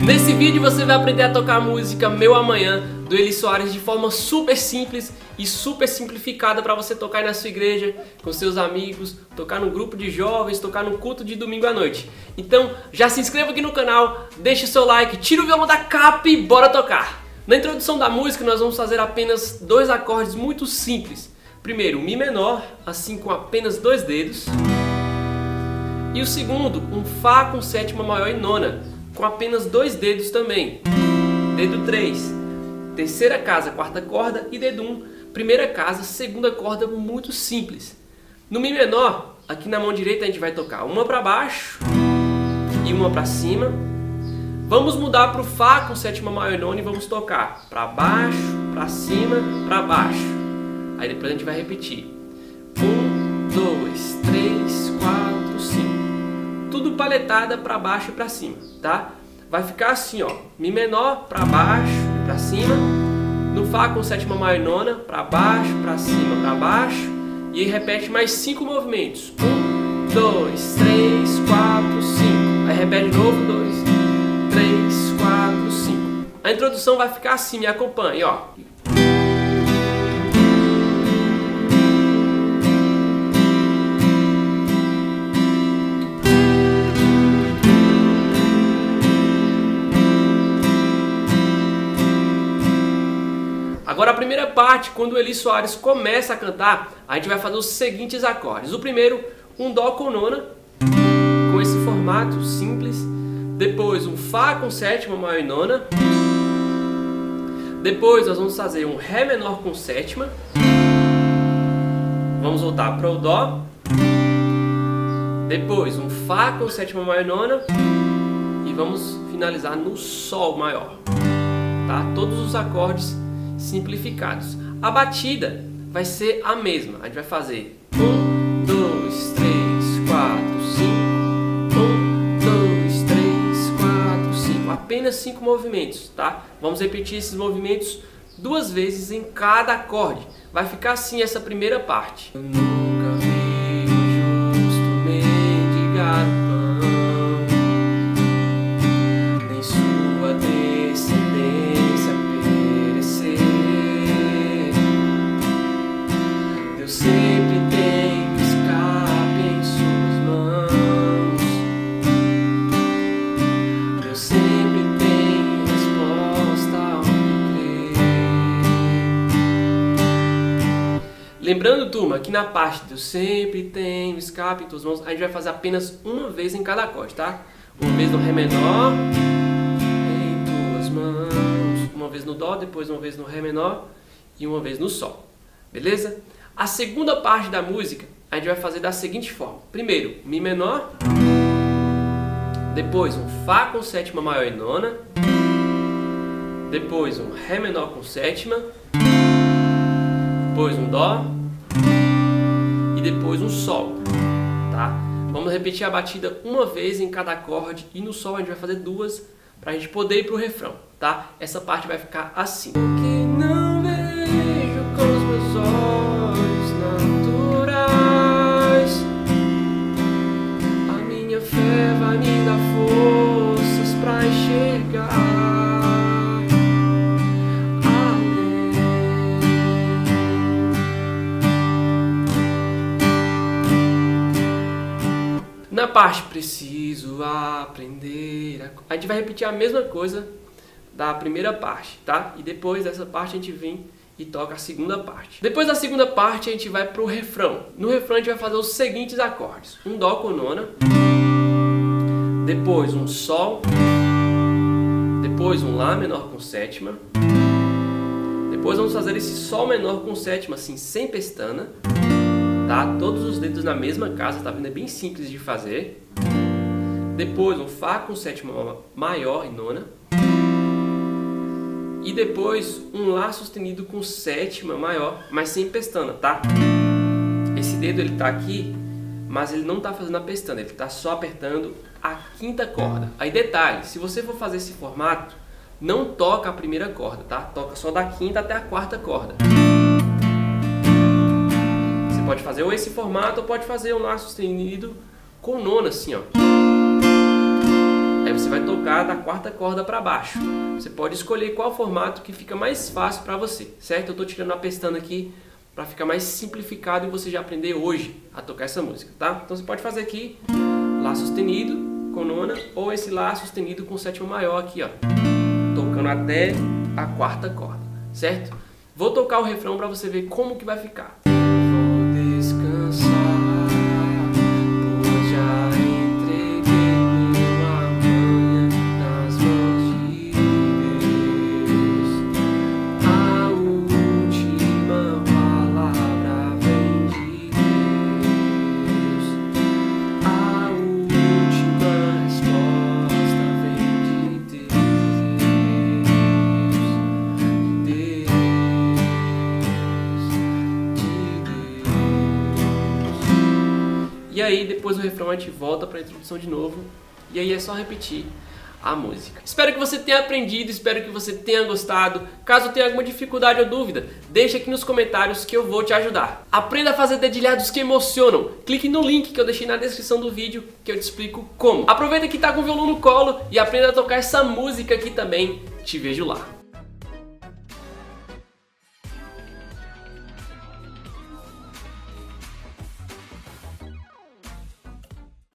Nesse vídeo você vai aprender a tocar a música Meu Amanhã do Eli Soares de forma super simples e super simplificada para você tocar na sua igreja, com seus amigos, tocar no grupo de jovens, tocar no culto de domingo à noite. Então já se inscreva aqui no canal, deixe seu like, tira o violão da capa e bora tocar! Na introdução da música nós vamos fazer apenas dois acordes muito simples. Primeiro, Mi menor, assim com apenas dois dedos. E o segundo, um Fá com sétima maior e nona, com apenas dois dedos também. Dedo 3, terceira casa, quarta corda e dedo 1, primeira casa, segunda corda, muito simples. No Mi menor, aqui na mão direita a gente vai tocar uma para baixo e uma para cima. Vamos mudar para o Fá com sétima maior e nona e vamos tocar para baixo, para cima, para baixo. Aí depois a gente vai repetir. Um, dois, três, quatro, cinco tudo paletada para baixo e para cima, tá? Vai ficar assim, ó, Mi menor para baixo e para cima, no Fá com sétima maior e nona, para baixo, para cima, para baixo, e repete mais cinco movimentos. Um, dois, três, quatro, cinco. Aí repete de novo, dois, três, quatro, cinco. A introdução vai ficar assim, me acompanhe, ó. Primeira parte, quando o Eli Soares começa a cantar, a gente vai fazer os seguintes acordes. O primeiro, um Dó com nona, com esse formato simples. Depois um Fá com sétima maior e nona. Depois nós vamos fazer um Ré menor com sétima. Vamos voltar para o Dó. Depois um Fá com sétima maior e nona. E vamos finalizar no Sol maior. Tá? Todos os acordes simplificados. A batida vai ser a mesma. A gente vai fazer um, dois, três, quatro, cinco. Um, dois, três, quatro, cinco. Apenas cinco movimentos, tá? Vamos repetir esses movimentos duas vezes em cada acorde. Vai ficar assim essa primeira parte. Lembrando, turma, que na parte do sempre tem escape em tuas mãos, a gente vai fazer apenas uma vez em cada acorde, tá? Uma vez no Ré menor, em tuas mãos, uma vez no Dó, depois uma vez no Ré menor e uma vez no Sol, beleza? A segunda parte da música a gente vai fazer da seguinte forma: primeiro, Mi menor, depois um Fá com sétima maior e nona, depois um Ré menor com sétima, depois um Dó e depois um Sol, tá? Vamos repetir a batida uma vez em cada acorde e no Sol a gente vai fazer duas para a gente poder ir pro refrão, tá? Essa parte vai ficar assim. Que não vejo com os meus olhos Na parte preciso aprender. A gente vai repetir a mesma coisa da primeira parte, tá? E depois dessa parte a gente vem e toca a segunda parte. Depois da segunda parte a gente vai pro refrão. No refrão a gente vai fazer os seguintes acordes: um dó com nona, depois um sol, depois um lá menor com sétima. Depois vamos fazer esse sol menor com sétima assim sem pestana tá? Todos os dedos na mesma casa, tá vendo? É bem simples de fazer. Depois um Fá com sétima maior e nona. E depois um Lá sustenido com sétima maior, mas sem pestana, tá? Esse dedo ele tá aqui, mas ele não tá fazendo a pestana, ele tá só apertando a quinta corda. Aí detalhe, se você for fazer esse formato, não toca a primeira corda, tá? Toca só da quinta até a quarta corda pode fazer ou esse formato ou pode fazer um Lá sustenido com nona assim, ó. Aí você vai tocar da quarta corda para baixo. Você pode escolher qual formato que fica mais fácil para você, certo? Eu estou tirando a pestana aqui para ficar mais simplificado e você já aprender hoje a tocar essa música, tá? Então você pode fazer aqui Lá sustenido com nona ou esse Lá sustenido com sétima maior aqui, ó, tocando até a quarta corda, certo? Vou tocar o refrão para você ver como que vai ficar. E aí depois do refrão a gente volta para a introdução de novo e aí é só repetir a música. Espero que você tenha aprendido, espero que você tenha gostado. Caso tenha alguma dificuldade ou dúvida, deixa aqui nos comentários que eu vou te ajudar. Aprenda a fazer dedilhados que emocionam. Clique no link que eu deixei na descrição do vídeo que eu te explico como. Aproveita que tá com o violão no colo e aprenda a tocar essa música aqui também. Te vejo lá.